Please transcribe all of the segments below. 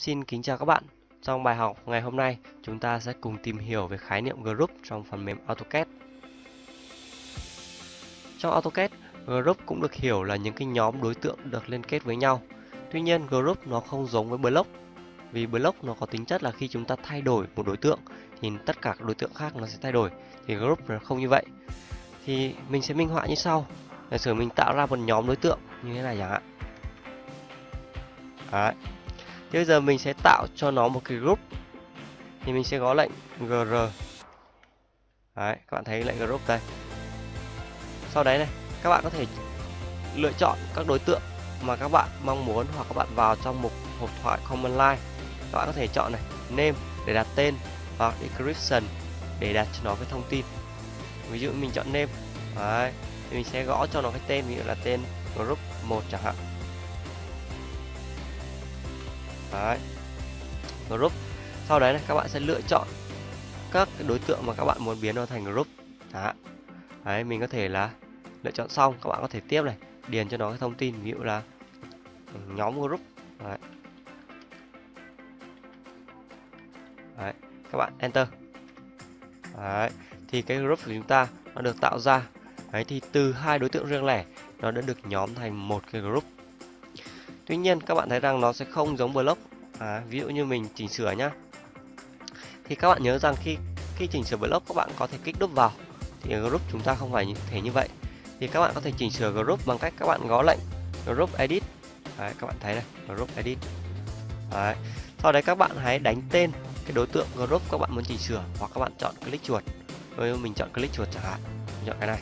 Xin kính chào các bạn. Trong bài học ngày hôm nay, chúng ta sẽ cùng tìm hiểu về khái niệm group trong phần mềm AutoCAD. Trong AutoCAD, group cũng được hiểu là những cái nhóm đối tượng được liên kết với nhau. Tuy nhiên, group nó không giống với block. Vì block nó có tính chất là khi chúng ta thay đổi một đối tượng thì tất cả các đối tượng khác nó sẽ thay đổi. Thì group nó không như vậy. Thì mình sẽ minh họa như sau. Giả sử mình tạo ra một nhóm đối tượng như thế này chẳng hạn. Đấy. Thì bây giờ mình sẽ tạo cho nó một cái group. Thì mình sẽ gõ lệnh gr đấy, các bạn thấy lệnh group đây. Sau đấy này, các bạn có thể lựa chọn các đối tượng mà các bạn mong muốn hoặc các bạn vào trong mục hộp thoại common line. Các bạn có thể chọn này, name để đặt tên hoặc description để đặt cho nó cái thông tin. Ví dụ mình chọn name. Đấy, thì mình sẽ gõ cho nó cái tên, ví dụ là tên group 1 chẳng hạn đấy. Group. Sau đấy này các bạn sẽ lựa chọn các đối tượng mà các bạn muốn biến nó thành group. Đó. đấy mình có thể là lựa chọn xong các bạn có thể tiếp này điền cho nó cái thông tin ví dụ là nhóm group. Đấy. Đấy, các bạn enter. Đấy thì cái group của chúng ta nó được tạo ra. Đấy thì từ hai đối tượng riêng lẻ nó đã được nhóm thành một cái group. Tuy nhiên các bạn thấy rằng nó sẽ không giống block à, Ví dụ như mình chỉnh sửa nhá Thì các bạn nhớ rằng khi khi chỉnh sửa block các bạn có thể kích đúp vào Thì group chúng ta không phải thể như vậy Thì các bạn có thể chỉnh sửa group bằng cách các bạn gõ lệnh group edit đấy, Các bạn thấy đây group edit đấy. Sau đấy các bạn hãy đánh tên cái đối tượng group các bạn muốn chỉnh sửa Hoặc các bạn chọn click chuột Rồi mình chọn click chuột chẳng hạn mình chọn cái này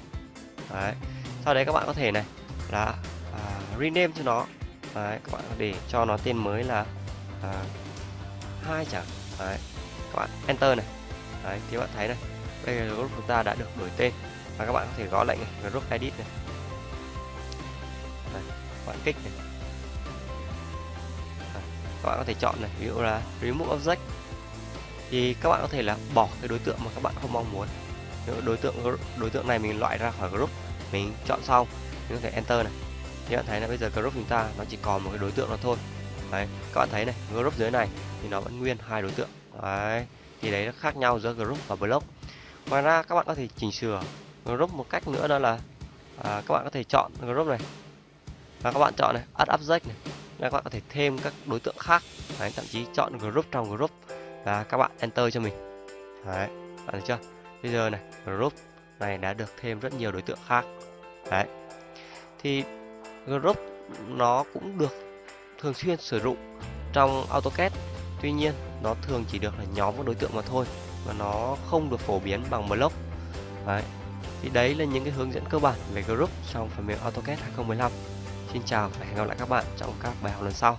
đấy. Sau đấy các bạn có thể này là à, rename cho nó đấy, các bạn để cho nó tên mới là à, hai chẳng. Đấy, các bạn enter này. Đấy, thì các bạn thấy này đây là group chúng ta đã được đổi tên. Và các bạn có thể gõ lệnh này, group edit này. Đấy, các bạn kích này. Đấy, các bạn có thể chọn này ví dụ là remove object. Thì các bạn có thể là bỏ cái đối tượng mà các bạn không mong muốn. Nếu đối tượng đối tượng này mình loại ra khỏi group mình chọn xong mình có thể enter này thì bạn thấy là bây giờ group chúng ta nó chỉ còn một cái đối tượng nó thôi. Đấy các bạn thấy này group dưới này thì nó vẫn nguyên hai đối tượng. Đấy thì đấy nó khác nhau giữa group và block. Ngoài ra các bạn có thể chỉnh sửa group một cách nữa đó là à, các bạn có thể chọn group này. Và các bạn chọn này add object này. Là các bạn có thể thêm các đối tượng khác. Đấy, thậm chí chọn group trong group và các bạn enter cho mình. Đấy bạn thấy chưa? Bây giờ này group này đã được thêm rất nhiều đối tượng khác. Đấy thì group nó cũng được thường xuyên sử dụng trong AutoCAD. Tuy nhiên, nó thường chỉ được là nhóm các đối tượng mà thôi và nó không được phổ biến bằng block. Đấy. thì đấy là những cái hướng dẫn cơ bản về group trong phần mềm AutoCAD 2015 Xin chào và hẹn gặp lại các bạn trong các bài học lần sau.